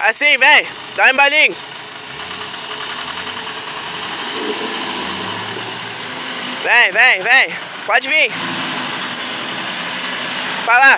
Assim, vem. Dá um embalinho. Vem, vem, vem. Pode vir. Vai lá.